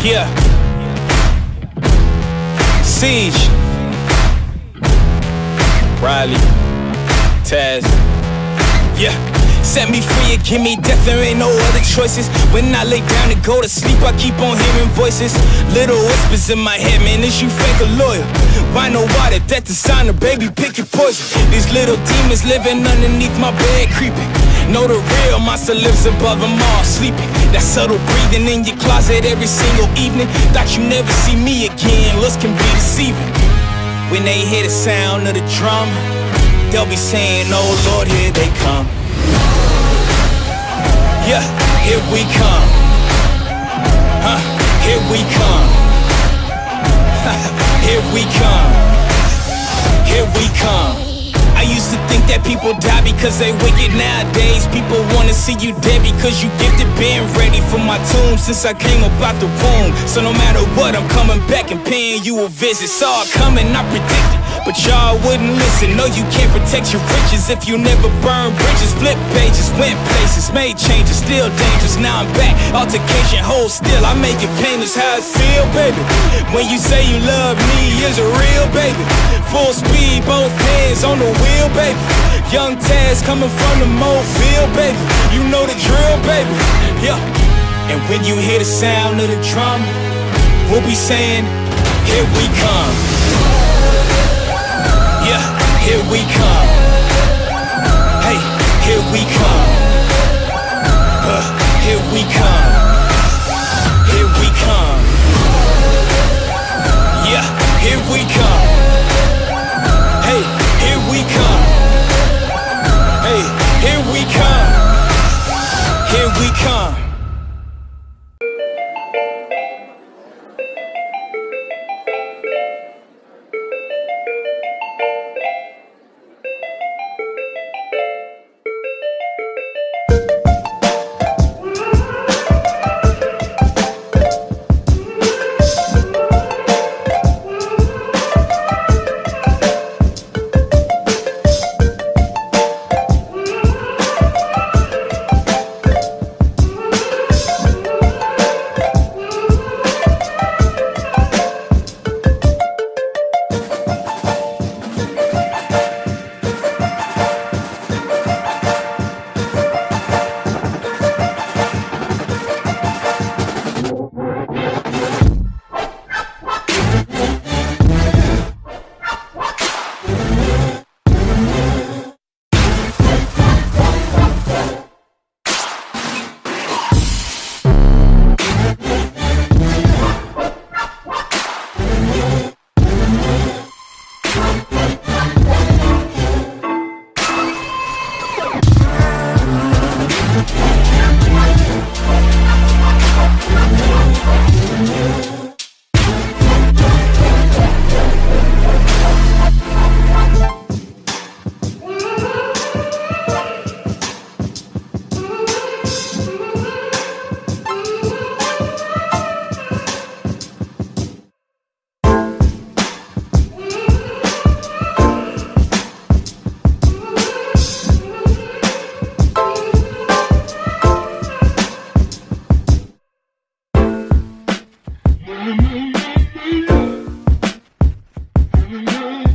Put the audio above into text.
Yeah. Siege. Riley. Taz. Yeah. Set me free and give me death, there ain't no other choices. When I lay down to go to sleep, I keep on hearing voices. Little whispers in my head, man, is you fake a lawyer? Why no water? death the sign baby, pick your poison. These little demons living underneath my bed, creeping. Know the real monster lives above them all, sleeping. That subtle breathing in your closet every single evening. Thought you never see me again, looks can be deceiving. When they hear the sound of the drum, they'll be saying, Oh Lord, here they come. Yeah, here we come. Huh, here we come. That people die because they wicked nowadays. People wanna see you dead because you gifted being ready for my tomb since I came up out the womb. So no matter what, I'm coming back and paying you a visit. Saw it coming, I predicted. But y'all wouldn't listen. No, you can't protect your riches if you never burn bridges. Flip pages, went places, made changes, still dangerous. Now I'm back. Altercation, hold still. I make it painless how it feel, baby. When you say you love me, is real, baby? Full speed, both hands on the wheel, baby. Young Taz coming from the mobile, baby. You know the drill, baby. Yeah. And when you hear the sound of the drum, we'll be saying, Here we come. you need.